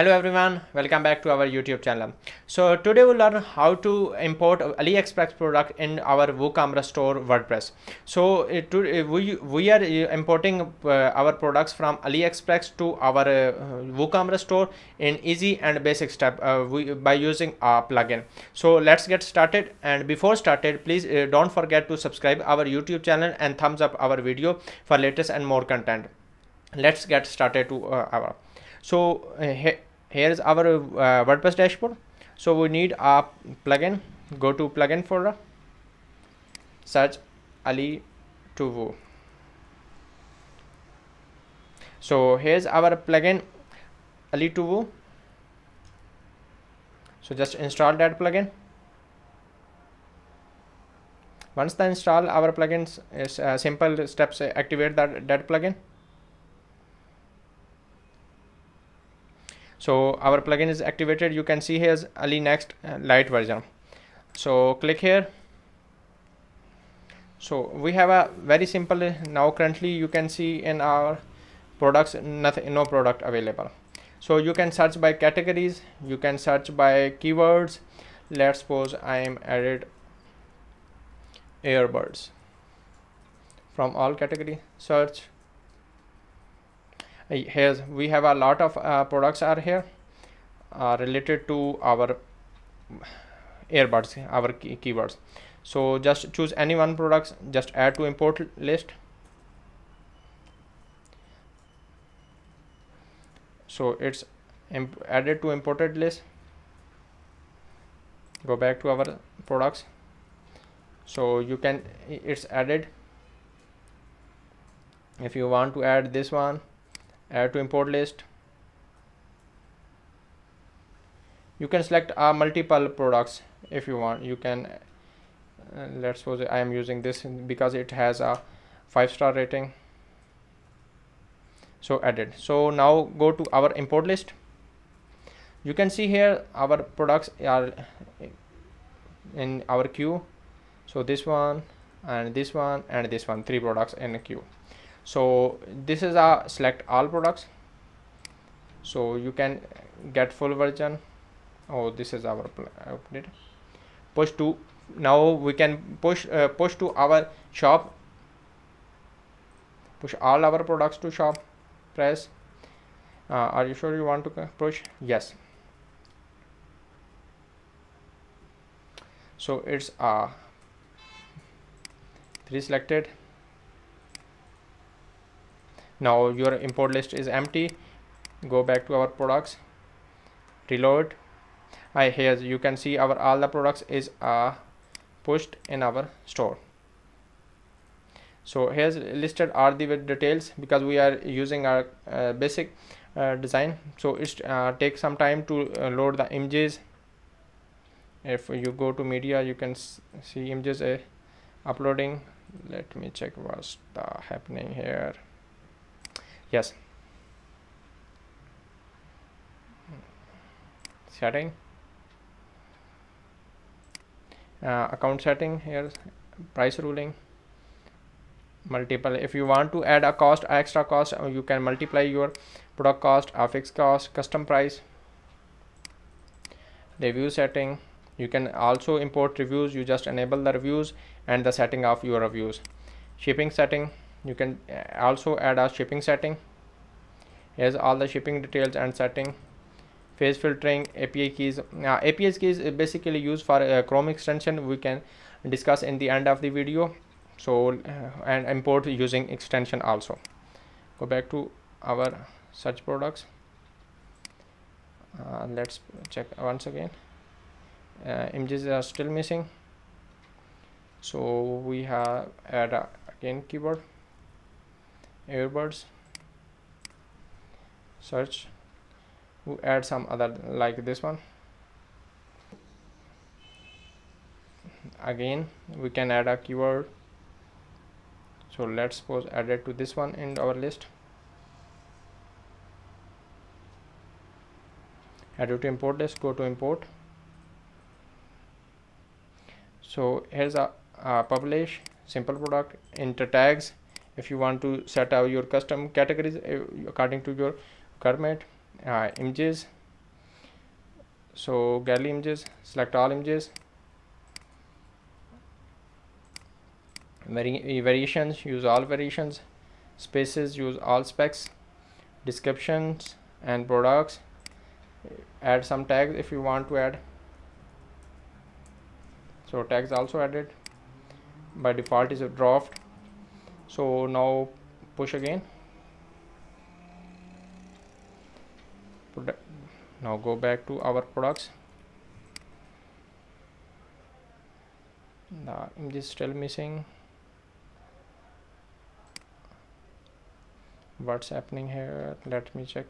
Hello everyone, welcome back to our YouTube channel. So today we'll learn how to import AliExpress product in our WooCommerce store WordPress. So it, uh, we, we are uh, importing uh, our products from AliExpress to our WooCommerce store in easy and basic step uh, we, by using a plugin. So let's get started and before started please uh, don't forget to subscribe our YouTube channel and thumbs up our video for latest and more content. Let's get started to uh, our so uh, here is our uh, wordpress dashboard. So we need a plugin go to plugin folder search ali to so here's our plugin ali to so just install that plugin. Once the install our plugins is uh, simple steps uh, activate that that plugin so our plugin is activated. You can see here's AliNext uh, light version. So click here. So we have a very simple now currently you can see in our products nothing no product available. So you can search by categories. You can search by keywords. Let's suppose i am added earbuds. From all category search here's we have a lot of uh, products are here uh, related to our earbuds our key keywords so just choose any one products just add to import list. So it's added to imported list. Go back to our products. So you can it's added. If you want to add this one add to import list. You can select uh, multiple products if you want. You can uh, let's suppose I am using this because it has a five star rating. So added. So now go to our import list. You can see here our products are in our queue. So this one and this one and this one. Three products in a queue so this is a select all products. So you can get full version. Oh this is our update. Push to now we can push uh, push to our shop. Push all our products to shop. Press. Uh, are you sure you want to push? Yes. So it's uh pre-selected now your import list is empty. Go back to our products. Reload. I here you can see our all the products is uh, pushed in our store. So here's listed are the details because we are using our uh, basic uh, design. So it uh, takes some time to uh, load the images. If you go to media you can see images uh, uploading. Let me check what's happening here yes. Setting. Uh, account setting here. Price ruling. Multiple. If you want to add a cost extra cost uh, you can multiply your product cost a fixed cost custom price. Review setting. You can also import reviews. You just enable the reviews and the setting of your reviews. Shipping setting you can uh, also add a shipping setting. Here's all the shipping details and setting. Phrase filtering api keys. Uh, api keys is basically used for uh, chrome extension. We can discuss in the end of the video. So uh, and import using extension also. Go back to our search products. Uh, let's check once again. Uh, images are still missing. So we have add again keyword earbuds search. We add some other like this one. Again we can add a keyword. So let's suppose add it to this one in our list. Add it to import list go to import. So here's a, a publish simple product enter tags if you want to set out your custom categories uh, according to your requirement uh, images. So gallery images select all images. Vari variations use all variations. Spaces use all specs. Descriptions and products. Add some tags if you want to add. So tags also added. By default is a draft so now push again. Now go back to our products. The image is still missing what's happening here. Let me check.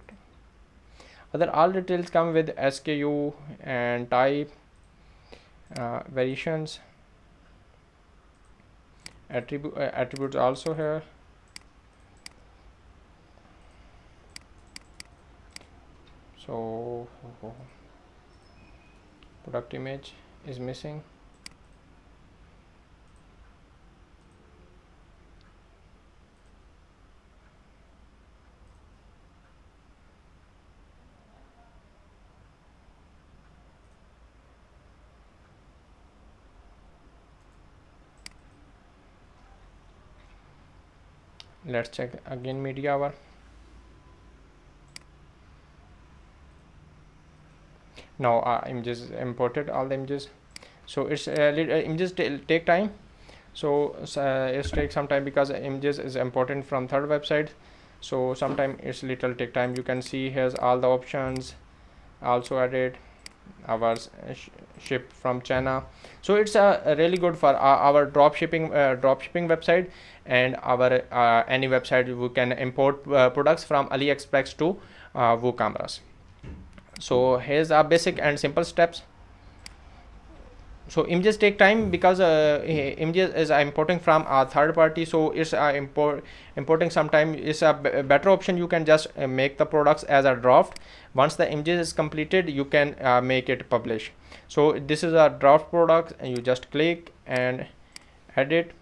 Other all details come with SKU and type uh, variations attribute uh, attributes also here. So product image is missing let's check again media hour. Now uh, images imported all the images. So it's uh, images take time. So uh, it's take some time because images is important from third website. So sometime it's little take time. You can see here's all the options. Also added our ship from China. So it's a uh, really good for our, our drop shipping uh, drop shipping website and our uh, any website we can import uh, products from AliExpress to uh, WooCommerce. So here's our basic and simple steps. So images take time because uh, images is importing from a third party. So it's uh, import importing sometime is a better option. You can just uh, make the products as a draft. Once the images is completed you can uh, make it publish so this is a draft product and you just click and edit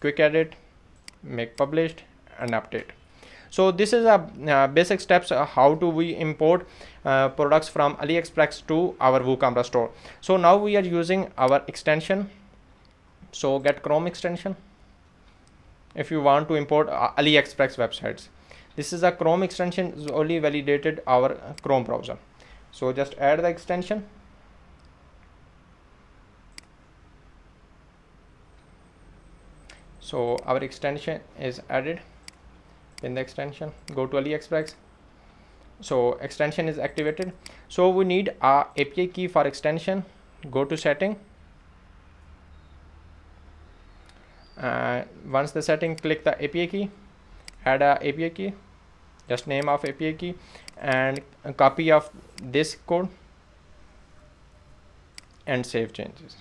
quick edit make published and update. So this is a uh, basic steps uh, how to we import uh, products from aliexpress to our woocommerce store. So now we are using our extension. So get chrome extension if you want to import uh, aliexpress websites. This is a chrome extension is only validated our chrome browser. So just add the extension so our extension is added. In the extension go to aliexpress so extension is activated. So we need a api key for extension. Go to setting. Once the setting click the api key. Add a api key. Just name of api key and a copy of this code and save changes.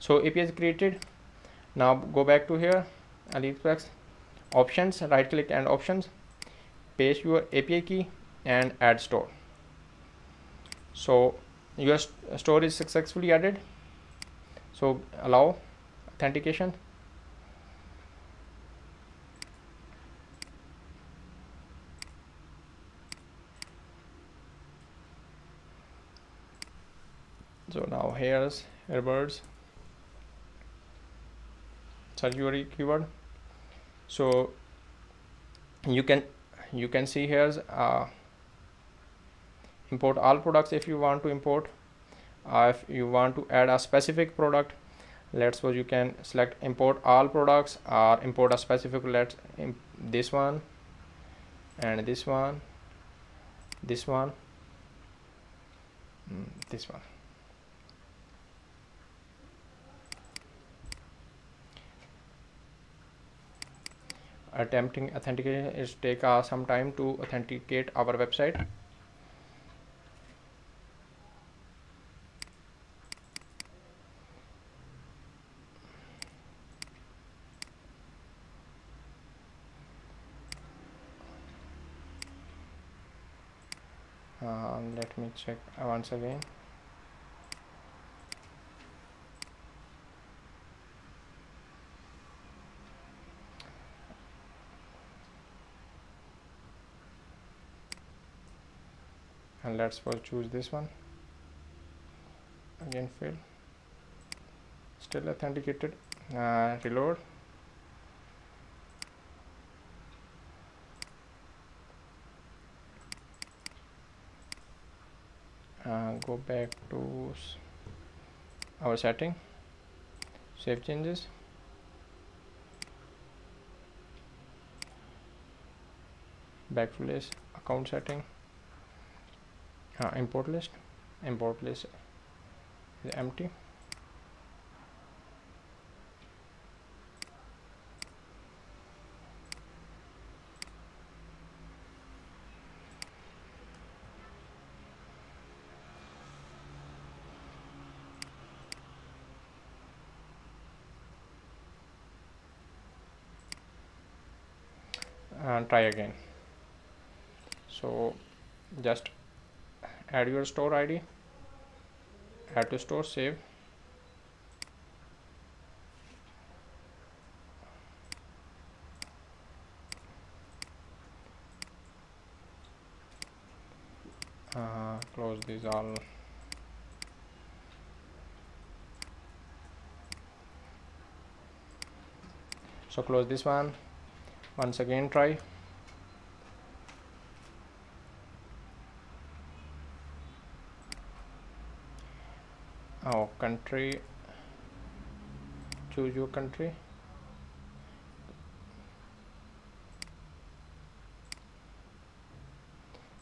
So api is created now go back to here aliexpress options right click and options paste your API key and add store. So your st store is successfully added. So allow authentication. So now here's earbuds search your keyword. So you can you can see here's uh, import all products if you want to import. Uh, if you want to add a specific product let's suppose you can select import all products or import a specific let's this one and this one this one mm, this one attempting authentication is take uh, some time to authenticate our website. Uh, let me check once again let's first choose this one. Again fail. Still authenticated. Uh, reload. Uh, go back to our setting. Save changes. Back to account setting uh, import list import list is empty. And try again. So just add your store id add to store save. Uh, close these all. So close this one. Once again try oh country choose your country.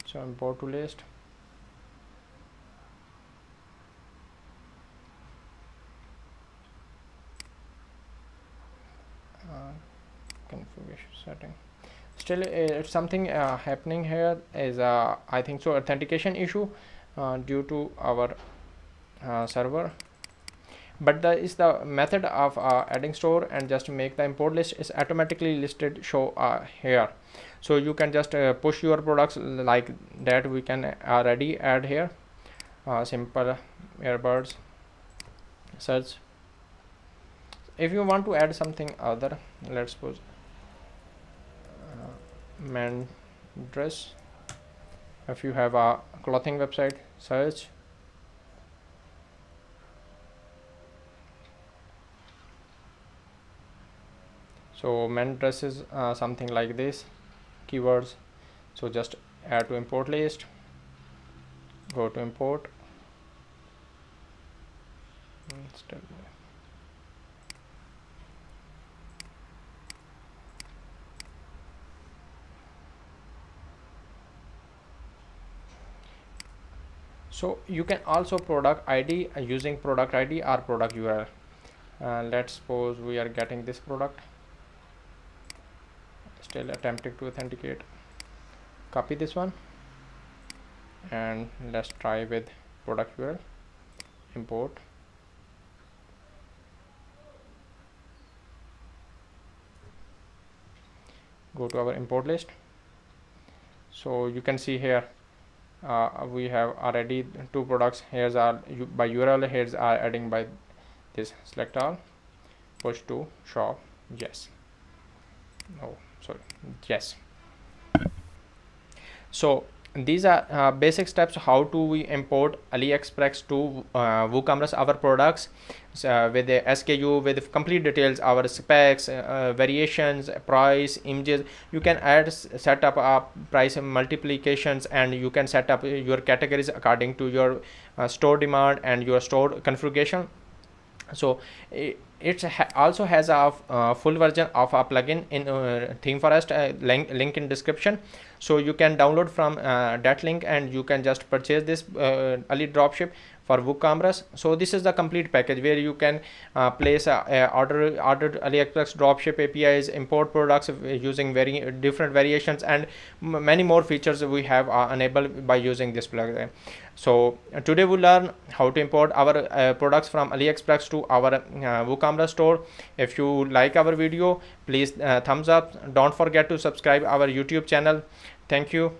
So import to list. Uh, configuration setting. Still uh, something uh, happening here is uh, I think so authentication issue uh, due to our uh, server. But the is the method of uh, adding store and just make the import list is automatically listed show uh, here. So you can just uh, push your products like that. We can already add here. Uh, simple earbuds search if you want to add something other let's suppose uh, men dress if you have a clothing website search so men dresses uh, something like this keywords. So just add to import list go to import. So you can also product id using product id or product url uh, let's suppose we are getting this product still attempting to authenticate. Copy this one. And let's try with product url import. Go to our import list. So you can see here uh, we have already two products. Here's are by url here's are adding by this select all. Push to shop. Yes. No sorry. Yes. So these are uh, basic steps how to we import aliexpress to uh, woocommerce our products uh, with the sku with complete details our specs uh, variations price images. You can add set up a price multiplications and you can set up your categories according to your uh, store demand and your store configuration. So it, ha also has a uh, full version of a plugin in uh, ThemeForest uh, link, link in description so you can download from uh, that link and you can just purchase this uh, Ali dropship for WooCommerce. So this is the complete package where you can uh, place a, a order order AliExpress dropship APIs, import products using very different variations, and many more features we have uh, enabled by using this plugin. So uh, today we learn how to import our uh, products from AliExpress to our uh, WooCommerce store. If you like our video, please uh, thumbs up. Don't forget to subscribe our YouTube channel. Thank you.